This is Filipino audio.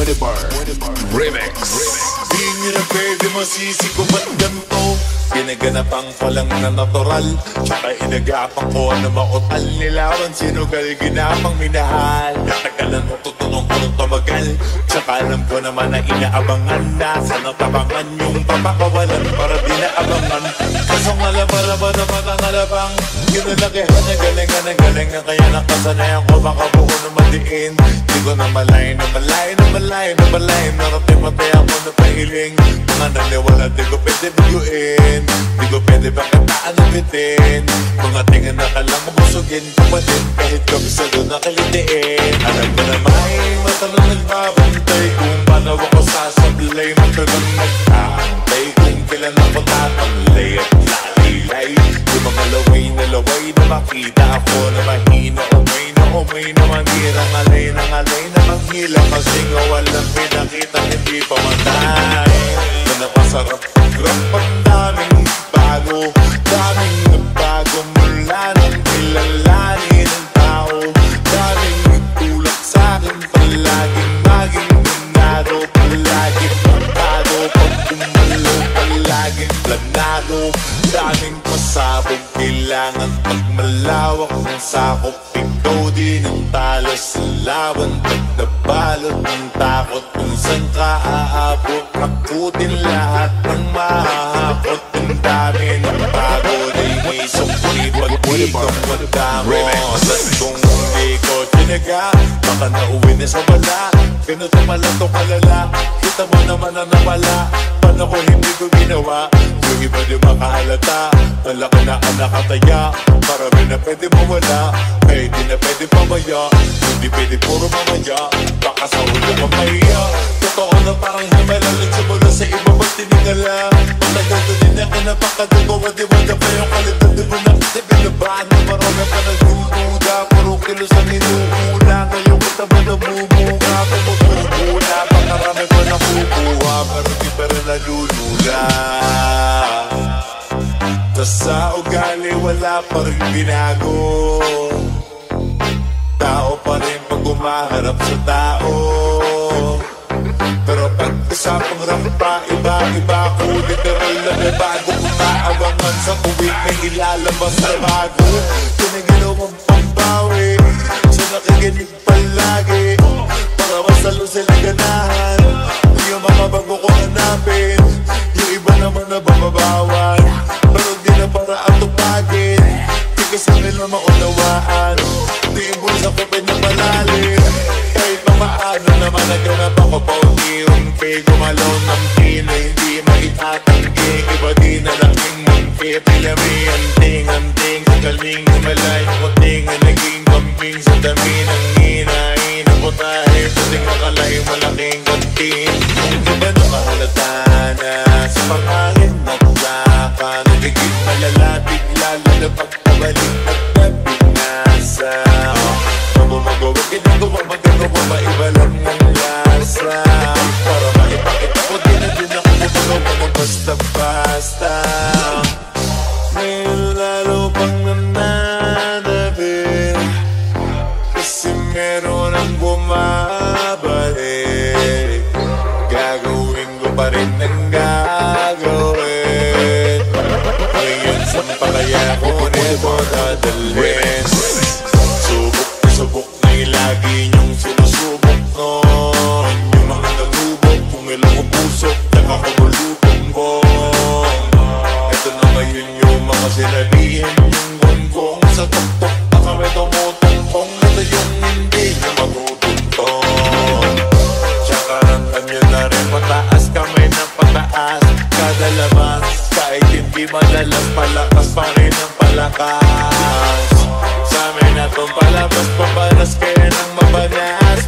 Remix. Di nyo na pwede masisi ko ba't ganito Ginaganapang ko lang na natural. Tsaka inagapang ko na mautal. Nilawan sinugal ginapang minahal. Natagalan mo tutunong ko nung tumagal. Tsaka alam ko naman na inaabangan. Nasa natabangan yung papakawalan Para di naabangan Kasong alabara ba naman ang alabang Ginalakihan na galingan na galing na Kaya nakasanayan ko baka buo na madiin Di ko na malay na malay na malay na malay. Narating matay ako na pahiling Mga naniwala di ko pwede biguin Di ko pwede pagkataan na bitin. Mga tingin na kalang mabusugin Kumatin kahit kabisado na kalitiin Alam ko na may mata na nagbabantay Kung paano ako alay na manghila Kasi nga walang pinakita hindi pa matay. Na napasarap Grab ang daming bago kailangan pag malawak ng sakop Ikaw din ang talo sa laban Pag nabalot ng takot Kung saan ka aabot Nakutin lahat ng mahahakot Ang dami ng bago Di may sukli Pag di ka madamo At kung hindi ko tinaga. Baka nauwi na sa wala. Ganito pala to kalala. Kita mo naman na nawala. Paano ko hindi ko ginawa iba di makahalata. Talaka na ang nakataya. Marami na pwede mawala. Di na pwede pamaya. Hindi pwede puro mamaya. Baka sa ulo mamaya Totoo na parang himalalit Simula sa iba ba't tinigala Matagal ko din ako napakadugo Wadi-wada pa yung kalidad. Di mo na kasi binabahan Marami pa nagdududa Puro kilos ang inuuna Ngayon kita ba namumuga Tumutubula Pakarami ko nakukuha. Pero di pa rin nalulula Tas sa ugali wala pa rin binago. Tao pa rin pag umaharap sa tao. Pero pag usapang rampa Iba-iba ko. Literal na may bago. Umaabangan sa tuwing may ilalabas na bago. Kinaginawang pambawi So nakikinig palagi. Para masalo sila ganahan mungki Pilami anting-anting Sa galing na malayo ko tinga Naging kambing sa dami meron ang bumabalik. Gagawin ko pa rin ang gagawin. Ngayon saan pa kaya ko nito dadalhin lalabas Kahit hindi madalas palakas pa rin ang palakas. Sa amin na tong palabas Paparas kaya ng mabanas